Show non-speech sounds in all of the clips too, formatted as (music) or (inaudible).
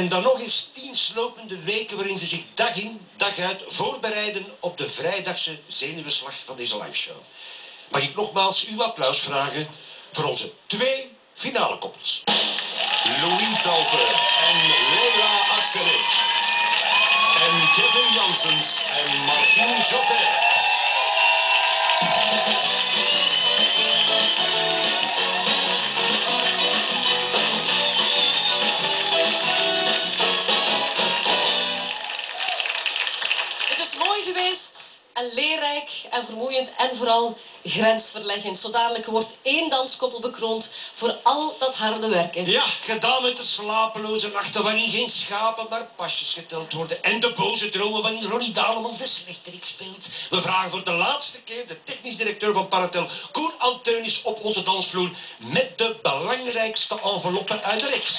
En dan nog eens tien slopende weken waarin ze zich dag in, dag uit voorbereiden op de vrijdagse zenuwslag van deze liveshow. Mag ik nogmaals uw applaus vragen voor onze twee finale koppels. Louis Talpe en Leila Axelik. En Kevin Janssens en Martin Jotet. Leerrijk en vermoeiend en vooral grensverleggend. Zo dadelijk wordt één danskoppel bekroond voor al dat harde werken. Ja, gedaan met de slapeloze nachten waarin geen schapen maar pasjes geteld worden. En de boze dromen waarin Ronnie Dalemans de slechterik speelt. We vragen voor de laatste keer de technisch directeur van Paratel, Koen Anteunis, op onze dansvloer met de belangrijkste enveloppen uit de reeks.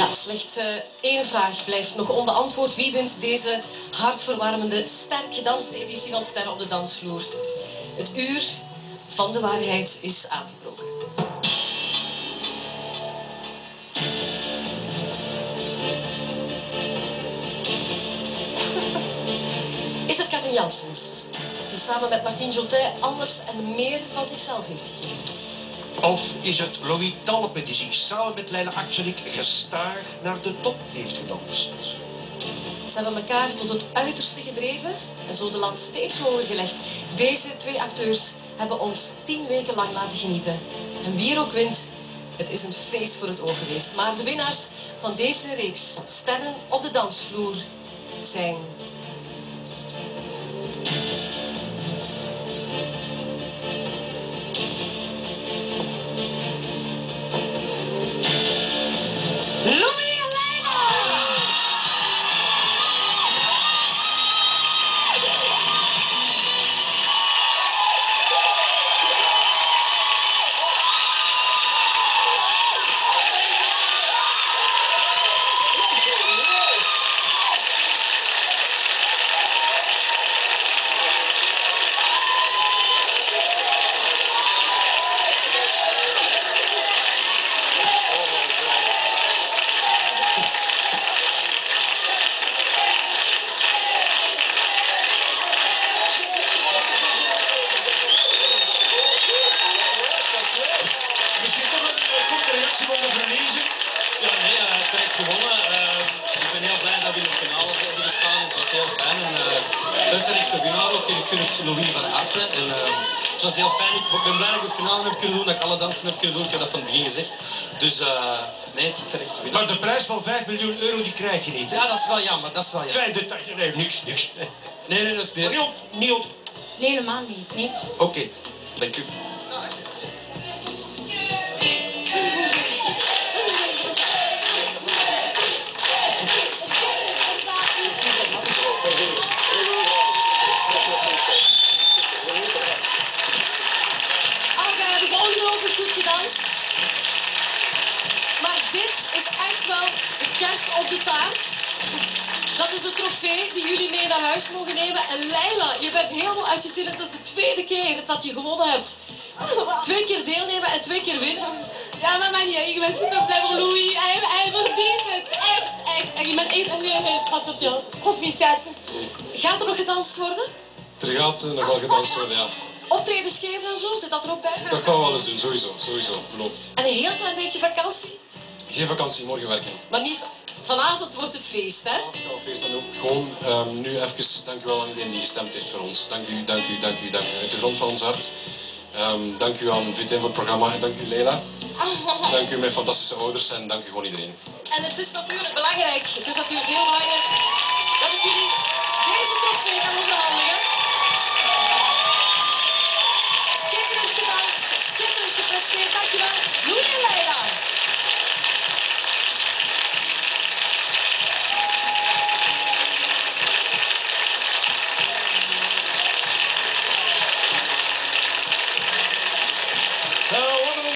Ja, slechts eh, één vraag blijft nog onbeantwoord. Wie wint deze hartverwarmende, sterk gedanste editie van Sterren op de Dansvloer? Het uur van de waarheid is aangebroken. Is het Kevin Janssens, die samen met Martin Jotet alles en meer van zichzelf heeft gegeven? Of is het Louis Talpe die zich samen met Leila Axelik gestaag naar de top heeft gedanst? Ze hebben elkaar tot het uiterste gedreven en zo de lat steeds hoger gelegd. Deze twee acteurs hebben ons tien weken lang laten genieten. En wie er ook wint, het is een feest voor het oog geweest. Maar de winnaars van deze reeks Sterren op de dansvloer zijn... Louis was heel fijn. En, eh, een terechte winnaar ook. En ik gun het Louis van harte. En, het was heel fijn. Ik ben blij dat ik de finale heb kunnen doen. Dat ik alle dansen heb kunnen doen. Ik heb dat van het begin gezegd. Dus eh, nee, terecht winnaar. Maar de prijs van 5 miljoen euro die krijg je niet. Hè? Ja, dat is wel jammer. Dat is wel jammer. Klein detail. Nee, niks, niks. Nee, nee, dat is Niet niet. op, niet op. Nee, helemaal niet. Nee. Oké, dank u. Maar dit is echt wel de kers op de taart. Dat is een trofee die jullie mee naar huis mogen nemen. En Leila, je bent helemaal uit je zinnen. Dat is de tweede keer dat je gewonnen hebt. Twee keer deelnemen en twee keer winnen. Ja, maar man, ik ben super blij voor Louis. Hij, hij verdient het. Echt, echt. En je bent en heel trots op jou. Proficiat. Gaat er nog gedanst worden? Er gaat eh, nog wel gedanst worden, ja. Optredens geven en zo, zit dat er ook bij? Dat gaan we wel eens doen, sowieso, sowieso, beloofd. En een heel klein beetje vakantie. Geen vakantie, morgen werken. Maar niet, vanavond wordt het feest, hè? Gaat feest en ook gewoon ehm, nu even dank u wel aan iedereen die gestemd heeft voor ons. Dank u, dank u, dank u, dank u. Uit de grond van ons hart. Ehm, dank u aan VTM voor het programma en dank u Leila. (laughs) Dank u mijn fantastische ouders en dank u gewoon iedereen. En het is natuurlijk belangrijk, het is natuurlijk heel belangrijk dat ik jullie deze trofee kan overhandigen. していただきます。無限だ